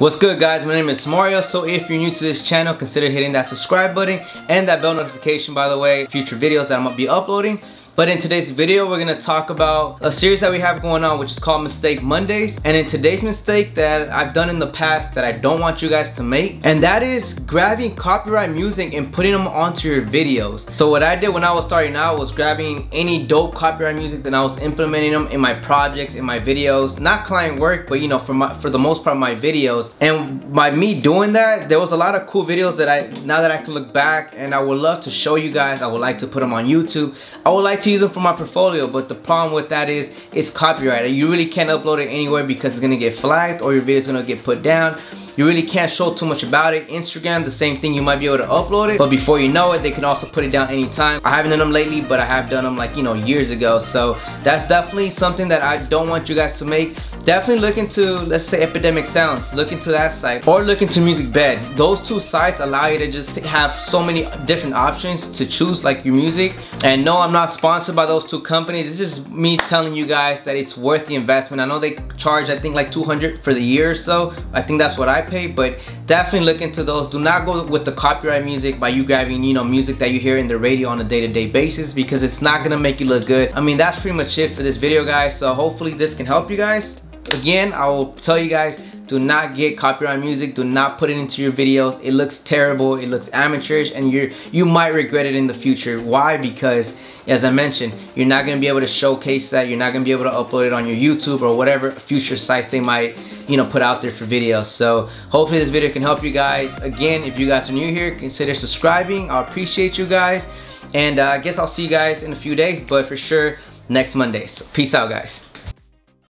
What's good guys, my name is Mario. So if you're new to this channel, consider hitting that subscribe button and that bell notification by the way, future videos that I'm gonna be uploading. But in today's video, we're gonna talk about a series that we have going on, which is called Mistake Mondays. And in today's mistake that I've done in the past that I don't want you guys to make, and that is grabbing copyright music and putting them onto your videos. So what I did when I was starting out was grabbing any dope copyright music that I was implementing them in my projects, in my videos, not client work, but you know, for my, for the most part, my videos. And by me doing that, there was a lot of cool videos that I, now that I can look back and I would love to show you guys, I would like to put them on YouTube. I would like to use them for my portfolio, but the problem with that is it's copyrighted. You really can't upload it anywhere because it's gonna get flagged or your video's gonna get put down you really can't show too much about it. Instagram, the same thing, you might be able to upload it, but before you know it, they can also put it down anytime. I haven't done them lately, but I have done them like, you know, years ago. So that's definitely something that I don't want you guys to make. Definitely look into, let's say Epidemic Sounds, look into that site, or look into Musicbed. Those two sites allow you to just have so many different options to choose like your music. And no, I'm not sponsored by those two companies. It's just me telling you guys that it's worth the investment. I know they charge, I think like 200 for the year or so. I think that's what I pay, but definitely look into those. Do not go with the copyright music by you grabbing, you know, music that you hear in the radio on a day-to-day -day basis because it's not gonna make you look good. I mean, that's pretty much it for this video, guys. So hopefully this can help you guys. Again, I will tell you guys, do not get copyright music do not put it into your videos it looks terrible it looks amateurish and you you might regret it in the future why because as I mentioned you're not gonna be able to showcase that you're not gonna be able to upload it on your YouTube or whatever future sites they might you know, put out there for videos. So hopefully this video can help you guys. Again, if you guys are new here, consider subscribing. I appreciate you guys. And uh, I guess I'll see you guys in a few days, but for sure next Monday. So peace out, guys.